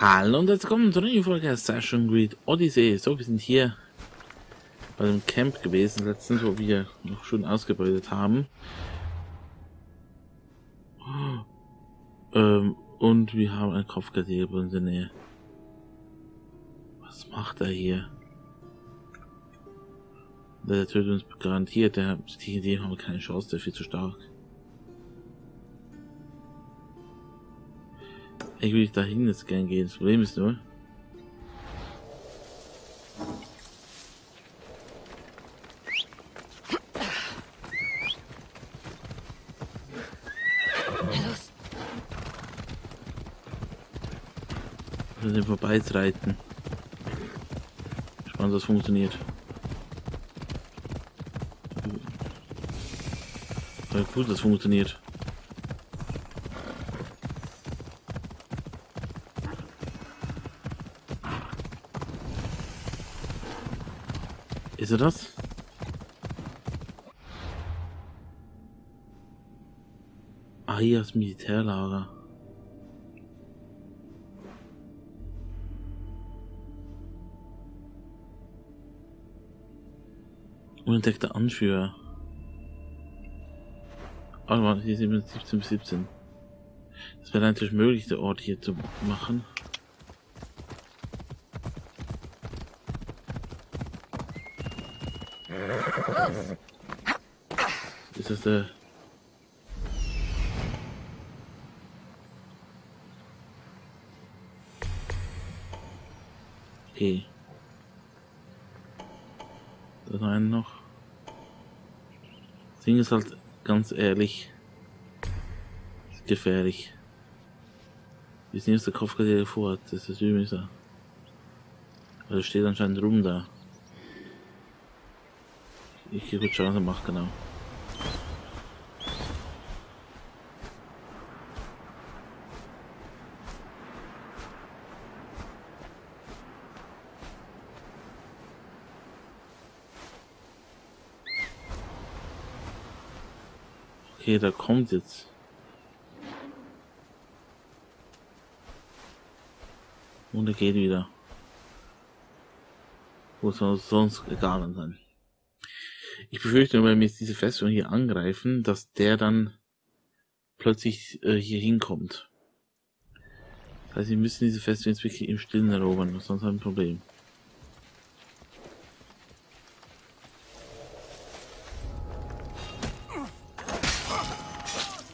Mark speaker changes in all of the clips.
Speaker 1: Hallo und jetzt kommen zur neuen Folge Assassin's Creed Odyssey. So, wir sind hier bei dem Camp gewesen letztens, wo wir noch schön ausgebeutet haben. Ähm, und wir haben ein Kopfgeldjäger in der Nähe. Was macht er hier? Der tötet uns garantiert, der, die Idee haben wir keine Chance, der ist viel zu stark. Ich will dahin jetzt gern gehen. Das Problem ist nur. An dem vorbeireiten. Spannend, das funktioniert. Gut, das funktioniert. Ist er das? Ah, hier das Militärlager. Unentdeckter Anführer. Warte mal, hier sind wir 17 bis 17. Es wäre natürlich möglich, der Ort hier zu machen. Ist das der... Okay. Da rein noch. Das Ding ist halt ganz ehrlich ist gefährlich. Wir sind jetzt der Kopf gerade vor, das ist da. Also steht anscheinend rum da. Ich gehe kurz schauen, was er macht, genau. Okay, da kommt jetzt. Und er geht wieder. Wo soll sonst egal sein? Ich befürchte, wenn wir jetzt diese Festung hier angreifen, dass der dann plötzlich äh, hier hinkommt. Das heißt, wir müssen diese Festung jetzt wirklich im Stillen erobern, sonst haben wir ein Problem.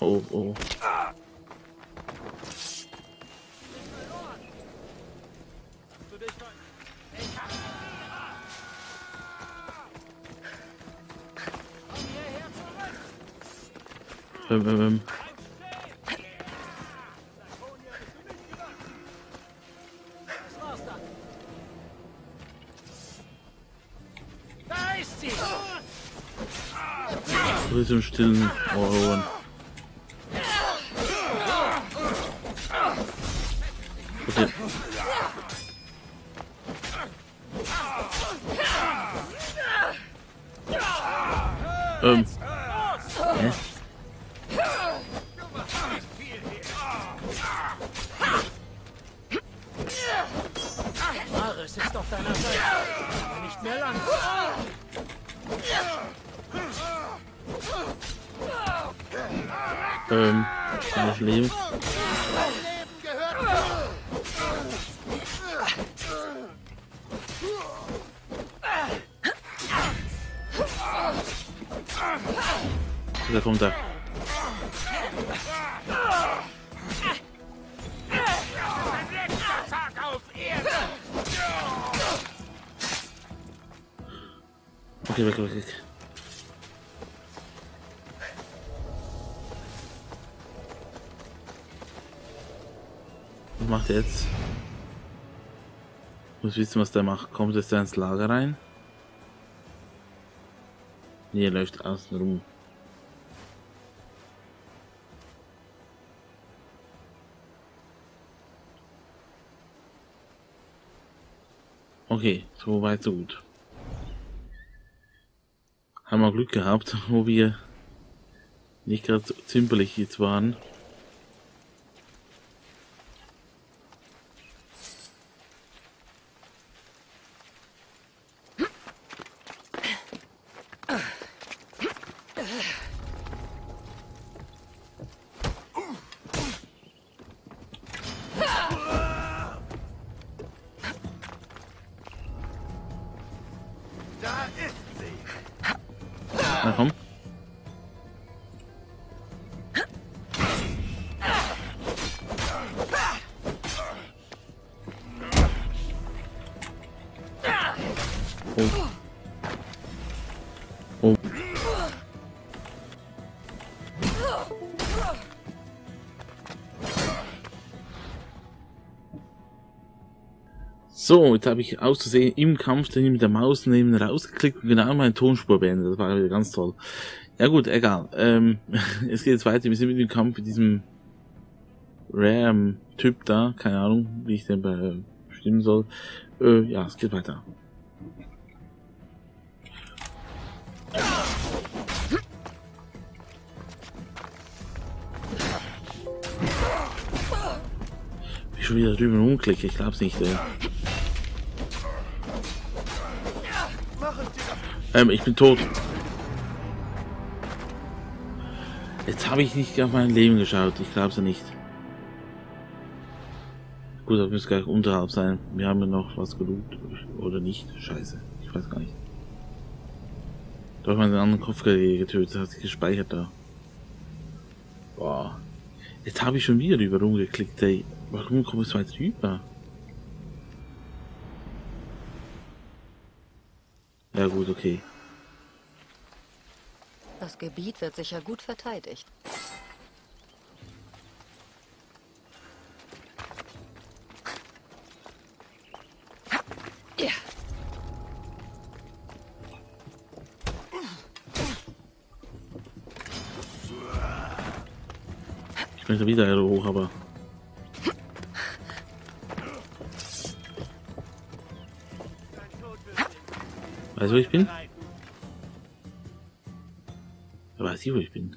Speaker 1: Oh, oh. Ähm, ähm, ähm.
Speaker 2: Da ist sie!
Speaker 1: Du bist im stillen Ohren.
Speaker 2: Mehr lang.
Speaker 1: Ähm. Kann ich leben? Da kommt er. Okay, weg, weg. Was macht er jetzt? Ich muss wissen, was der macht. Kommt jetzt da ins Lager rein? Nee, er läuft außen rum. Okay, so weit, so gut. Haben wir Glück gehabt, wo wir nicht gerade zimperlich jetzt waren. So, jetzt habe ich auszusehen im Kampf den mit der Maus neben rausgeklickt und genau meine Tonspur beendet. Das war wieder ganz toll. Ja gut, egal. Ähm, es geht jetzt weiter. Wir sind mit dem Kampf mit diesem Rare-Typ da. Keine Ahnung, wie ich den bestimmen soll. Äh, ja, es geht weiter. Wie schon wieder drüber rumklicke, ich glaub's nicht. Ey. Ähm, ich bin tot. Jetzt habe ich nicht auf mein Leben geschaut. Ich glaube es ja nicht. Gut, das müsste gleich unterhalb sein. Wir haben ja noch was geloopt. Oder nicht? Scheiße. Ich weiß gar nicht. Habe ich meinen anderen Kopf getötet. Hat sich gespeichert da. Boah. Jetzt habe ich schon wieder drüber rumgeklickt, ey. Warum komme ich so weit rüber? Ja gut, okay.
Speaker 3: Das Gebiet wird sicher gut verteidigt.
Speaker 1: Ich möchte wieder hoch, aber... Weißt du, wo ich bin? Er weiß nicht, wo ich bin.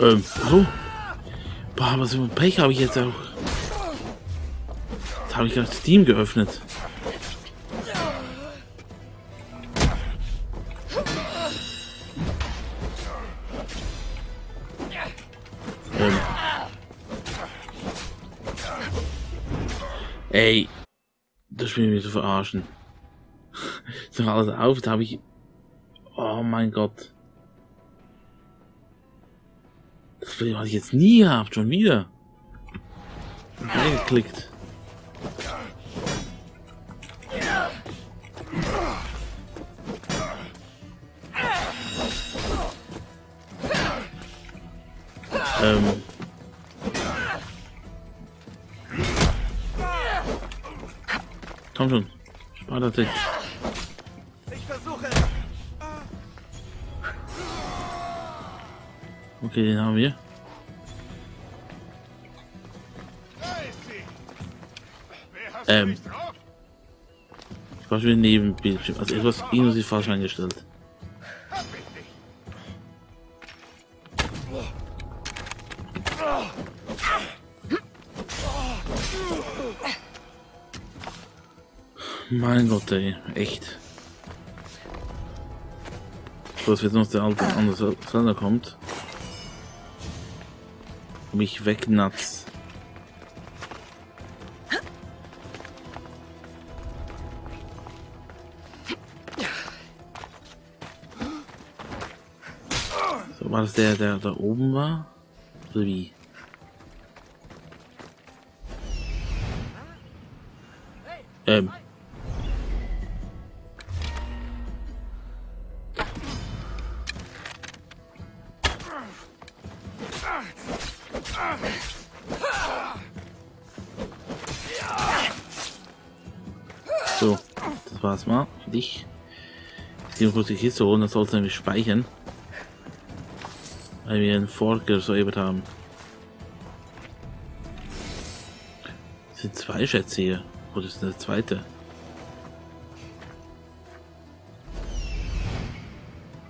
Speaker 1: Ähm, so. Boah, was für ein Pech habe ich jetzt auch. Jetzt habe ich gerade Steam geöffnet. Ey, das Spiel mich zu verarschen. Doch alles auf, da habe ich. Oh mein Gott. Das Spiel hatte ich jetzt nie gehabt, schon wieder. Reingeklickt. Ähm. Komm schon. Spar das dich.
Speaker 4: Ich versuche.
Speaker 1: Okay, den haben wir. Ähm. Ich war schon neben Bildschirm. Also etwas inklusiv falsch eingestellt. Mein Gott, ey. Echt. So, dass jetzt noch der alte andere Sender kommt. Mich wegnatzt. So, war das der, der da oben war? Oder wie? Ähm. Dich. Ich gehe kurz die Kiste holen, das sollte nämlich speichern. Weil wir einen Forker soeben haben. Das sind zwei Schätze hier. Oder ist der zweite?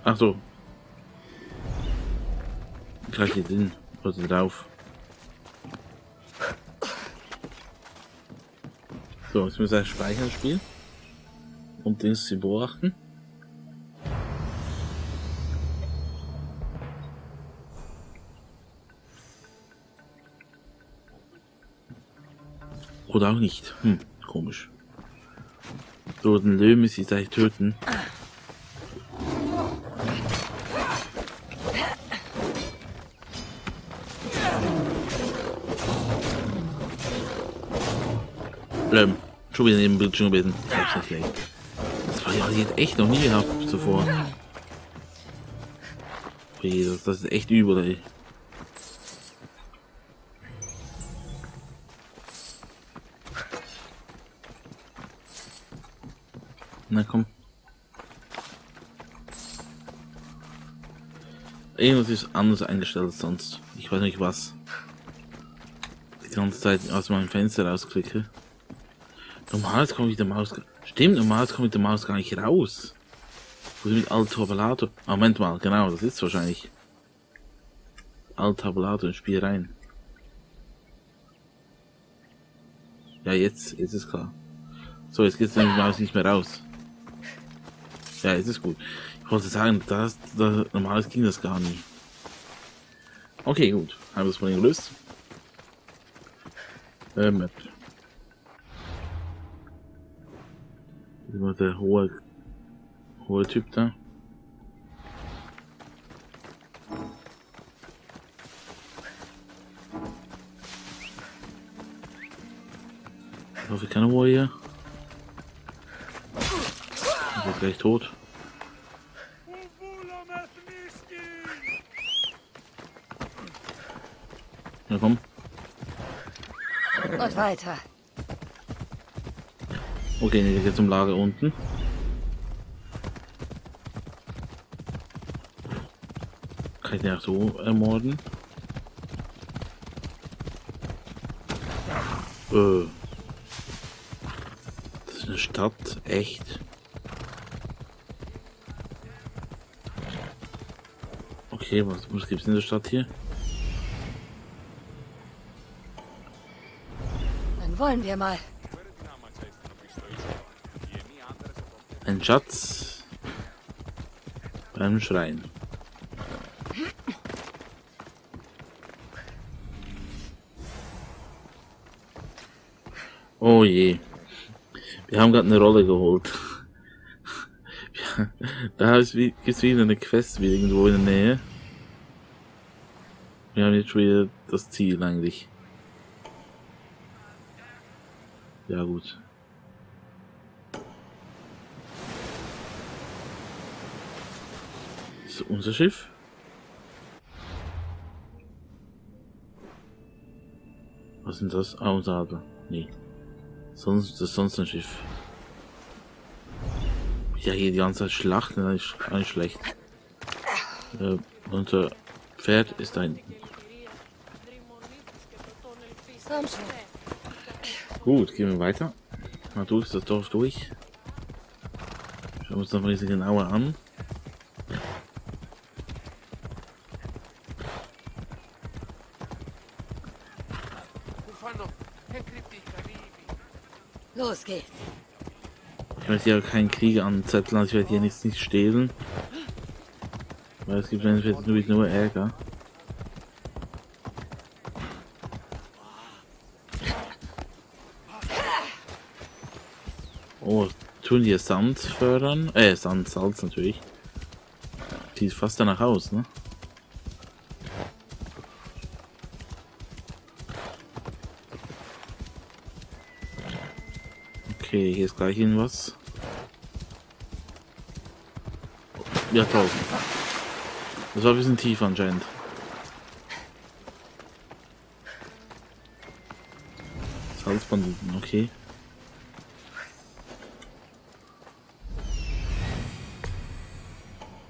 Speaker 1: Ach so. Gleich hier drin. Oder drauf. So, jetzt müssen wir speichern spielen. Und den sie beobachten. Oder auch nicht. Hm, komisch. So, den Löwen müssen sie gleich töten. Löwen. Schon wieder neben dem Bildschirm gewesen. Ich hab's nicht gleich. War ja jetzt echt noch nie gehabt zuvor. Okay, das, ist echt übel, ey. Na komm. Irgendwas ist anders eingestellt als sonst. Ich weiß nicht was. Die ganze Zeit aus meinem Fenster rausklicke. Normales komme ich der Maus. Stimmt, ich mit der Maus gar nicht raus. Ist mit Alt Tabulator? Ah, Moment mal, genau, das ist wahrscheinlich. Alt Tabulator ins Spiel rein. Ja, jetzt, jetzt ist klar. So, jetzt geht's der Maus nicht mehr raus. Ja, jetzt ist gut. Ich wollte sagen, das, das normales ging das gar nicht. Okay, gut. Haben wir das Problem gelöst. Äh, Map. Immer der hohe, hohe Typ da. Hoffe, keine Warrior. Ich bin gleich tot. Ja, komm.
Speaker 3: Und weiter.
Speaker 1: Okay, jetzt zum Lager unten. Kann ich den auch so ermorden? Äh. Das ist eine Stadt, echt? Okay, was, was gibt's in der Stadt hier?
Speaker 3: Dann wollen wir mal.
Speaker 1: Schatz beim Schrein. Oh je. Wir haben gerade eine Rolle geholt. Da gibt es wieder eine Quest wieder irgendwo in der Nähe. Wir haben jetzt schon wieder das Ziel eigentlich. Ja gut. Unser Schiff. Was sind das? Ah, unser Adler. Nee. Sonst, das ist sonst ein Schiff. Ja, hier die ganze Zeit Schlachten, das ist nicht schlecht. Äh, unser Pferd ist
Speaker 3: schon.
Speaker 1: Gut, gehen wir weiter. Mal durch das Dorf durch. Schauen wir uns das mal ein bisschen genauer an.
Speaker 3: Los geht's.
Speaker 1: Ich möchte ja keinen Krieg anzetteln, also ich werde hier nichts nicht stehlen. Weil es gibt entweder nur, nur Ärger. Oh, tun die Sand fördern? Äh, Sand, Salz natürlich. Sieht fast danach aus, ne? Okay, hier ist gleich irgendwas. Ja, toll. Das war ein bisschen tief anscheinend. Salzbanditen, okay.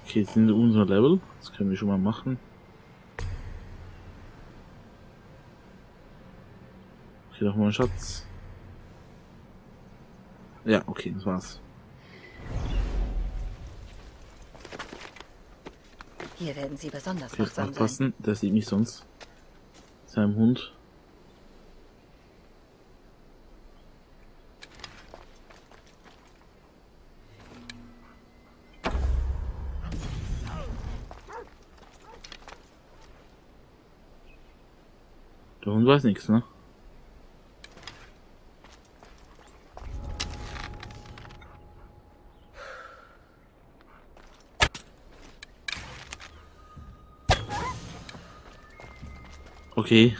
Speaker 1: Okay, jetzt sind wir unser Level. Das können wir schon mal machen. Okay, noch mal ein Schatz. Ja, okay, das war's.
Speaker 3: Hier werden sie besonders
Speaker 1: Okay,
Speaker 3: wachsam sein.
Speaker 1: aufpassen, der sieht mich sonst. Seinem Hund. Der Hund weiß nichts, ne? Okay.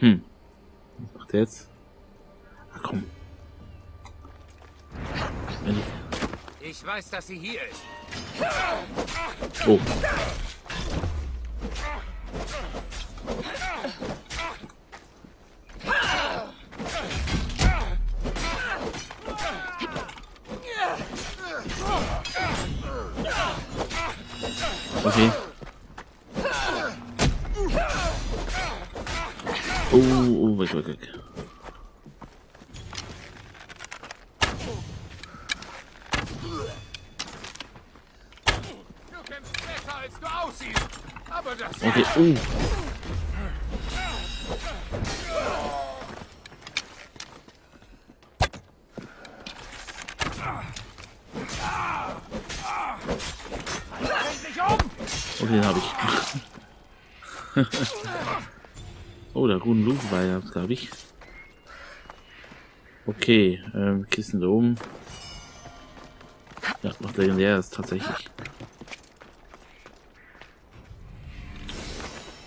Speaker 1: Hm. Was macht der jetzt? Ah, komm. Ich
Speaker 4: weiß, dass sie hier ist.
Speaker 1: Oh. Okay. Oh, oh, weg, weg, weg.
Speaker 4: Du kämpfst besser, als du aussiehst. Aber das...
Speaker 1: Okay, oh.
Speaker 4: Bring dich um!
Speaker 1: Okay, den habe ich. oh, der war ja, glaube ich. Okay, ähm, Kissen da oben. Ja, noch legendär ist tatsächlich.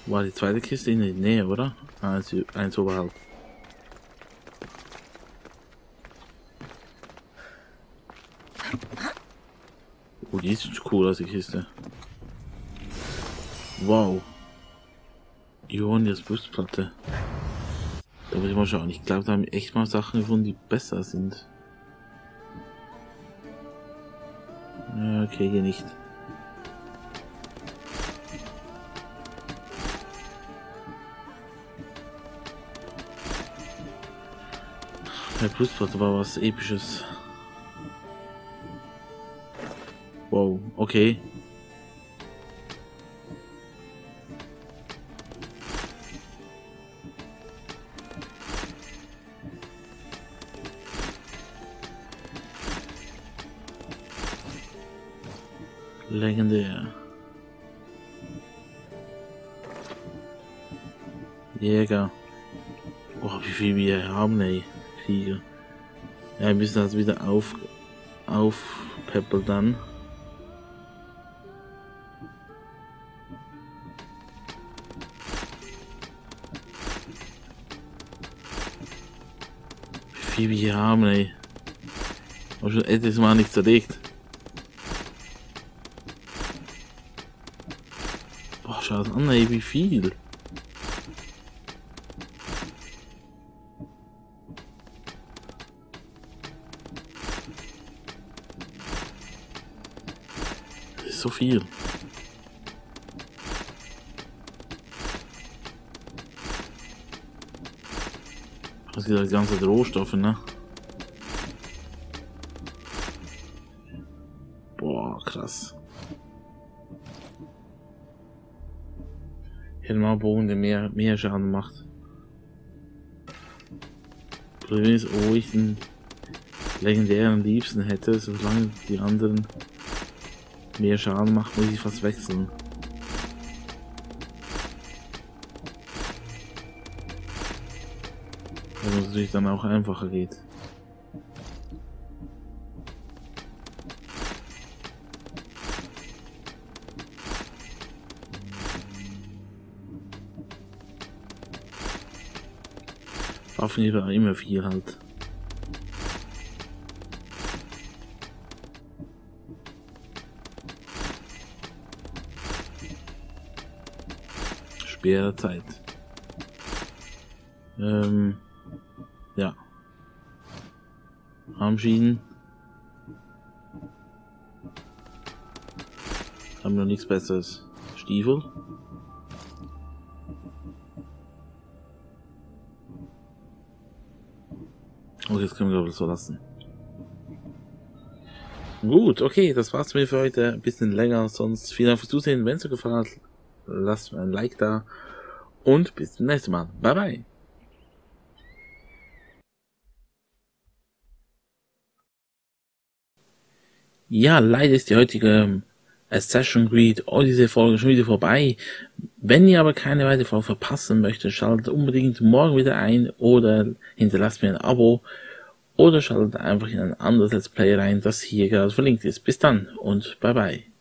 Speaker 1: War die zweite Kiste in der Nähe, oder? Ah, eins, eins oberhalb. Oh, die ist cool aus, die Kiste. Wow. Ionias Brustplatte. Da muss ich mal schauen. Ich glaube, da haben wir echt mal Sachen gefunden, die besser sind. Ja, Okay, hier nicht. Der Brustplatte war was episches. Wow, okay. Legendär. Jäger. Oh, wie viel wir haben, ey. Krieger. Ja, wir müssen das wieder auf, aufpeppeln dann. Wie viel wir haben, ey. Hab schon etwas Mal nicht zerlegt. Das an, ey, wie viel. Das ist so viel. Das sind die ganze Rohstoffe, ne? Boah, krass. Der mehr, mehr Schaden macht. Problem ist, wo ich den legendären liebsten hätte, solange die anderen mehr Schaden machen, muss ich fast wechseln. Weil es natürlich dann auch einfacher geht. Waffen immer immer viel halt. Schwere Zeit. Ähm, ja. Armschienen. Haben noch nichts besseres. Stiefel. Okay, das können wir glaube so lassen. Gut, okay, das war's mir für heute. Ein bisschen länger, sonst vielen Dank fürs Zusehen. Wenn es euch gefallen hat, lasst mir ein Like da. Und bis zum nächsten Mal. Bye bye. Ja, leider ist die heutige ähm, Assassin's Creed Odyssey Folge schon wieder vorbei. Wenn ihr aber keine weitere Folge verpassen möchtet, schaltet unbedingt morgen wieder ein oder hinterlasst mir ein Abo. oder schaltet einfach in ein anderes Let's Play rein, das hier gerade verlinkt ist. Bis dann und bye bye.